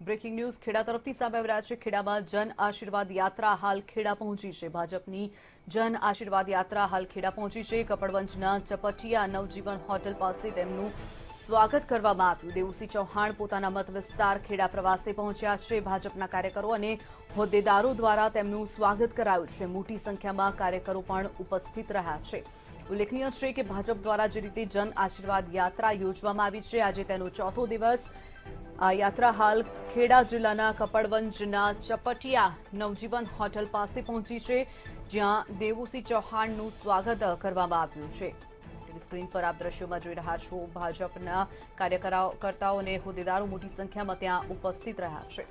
Breaking news. Kheda તરફથી સામે રહ્યા છે. ખેડામાં જન આશીર્વાદ યાત્રા હાલ ખેડા પહોંચી છે. ભાજપની જન આશીર્વાદ યાત્રા હાલ ખેડા પહોંચી છે. કપડવંજના ચપટિયા નવજીવન હોટેલ પાસે તેમનું સ્વાગત કરવામાં આવ્યું. દેવુસિંહ ચૌહાણ પોતાના મત વિસ્તાર ખેડા પ્રવાસે પહોંચ્યા છે. ભાજપના કાર્યકરો અને હોદ્દેદારો દ્વારા તેમનું સ્વાગત કરાયું છે. મોટી સંખ્યામાં કાર્યકરો પણ ઉપસ્થિત રહ્યા છે. ઉલ્લેખનીય છે કે ભાજપ દ્વારા જે રીતે જન આશીર્વાદ યાત્રા યોજવામાં આવી છે, આજે તેનો ચોથો દિવસ આ યાત્રા હાલ ખેડા જિલ્લાના કપડવંજના ચપટિયા નવજીવન હોટલ પાસે પહોંચી છે, જ્યાં દેવુસિંહ ચૌહાણનું સ્વાગત કરવામાં આવ્યું છે. ટીવી સ્ક્રીન પર આપ દ્રશ્યોમાં જોઈ રહ્યા છો, ભાજપના કાર્યકર્તાઓ અને હોદ્દેદારો મોટી સંખ્યામાં ત્યાં ઉપસ્થિત રહ્યા છે.